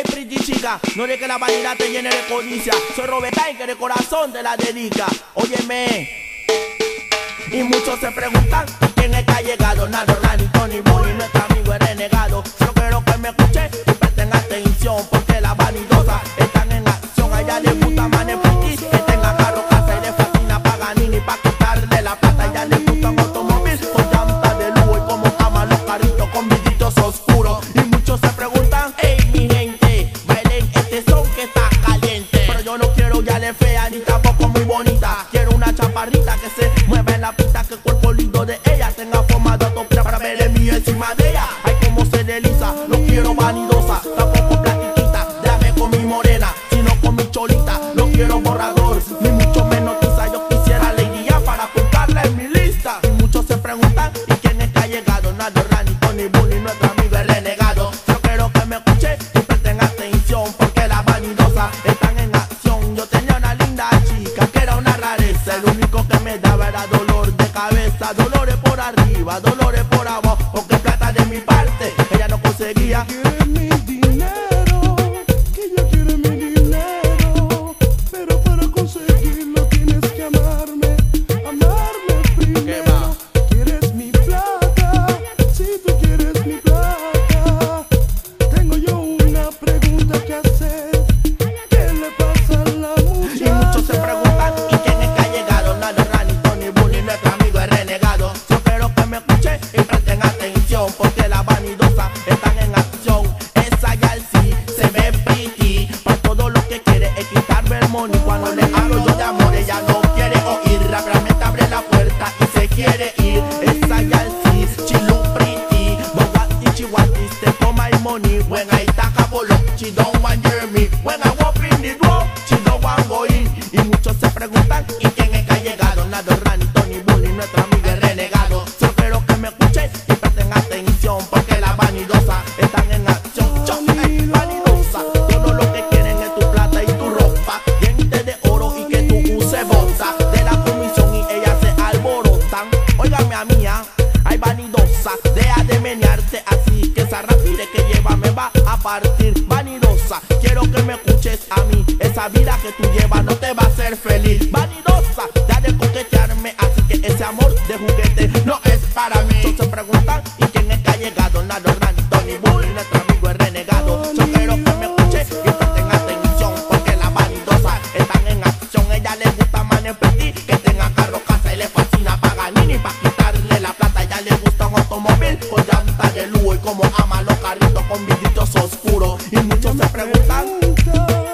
Hey, no de que la vanidad te llene de codicia. Soy Roberta y que de corazón te la dedica. Óyeme. Y muchos se preguntan quién es que llegado. Nado, Rani, Tony, Bonnie, nuestro amigo es renegado. Solo quiero que me escuche y presten atención. Porque la vanidosa están en acción. A ella le gusta de ella tenga forma de autopista para ver el mío encima de ella. Ay, como se desliza, no quiero vanidosa, tampoco platiquita. Déjame con mi morena, sino con mi cholita. No quiero borrador, ni mucho menos tiza. Yo quisiera Lady ya para apuntarla en mi lista. Y muchos se preguntan, ¿y quién es que ha llegado? Nado, Rani, Tony, Bully, nuestro amigo el renegado. Yo quiero que me escuche y presten atención, porque las vanidosas están en acción. Yo tenía una linda chica que era una rareza. El único que me daba era dolor dolores por arriba, dolores por abajo. Porque plata de mi parte ella no conseguía. Quiere ir Esa ya sí, she pretty But what if she want is my money. When I talk about love, she don't want hear me. When I walk in the door, she don't want go in. Y muchos se preguntan, ¿y quién es que ha llegado? Nado, Rani, Tony, Bully, nuestro amigo es a mí. Esa vida que tú llevas no te va a hacer feliz. Vanidosa, deja de coquetearme Así que ese amor de juguete no es para mí. Muchos se preguntan, ¿y quién es que ha llegado? Randy, Tony, Bully, nuestro amigo es renegado. Yo quiero que me escuchen y presten atención Porque las vanidosas están en acción. Ella le gusta manejar que tenga carro, casa y le fascina Paganini pa' quitarle la plata Ella le gusta un automóvil con llantas de lujo Y como ama los carritos con vidritos oscuros. Y muchos se preguntan Pregunta,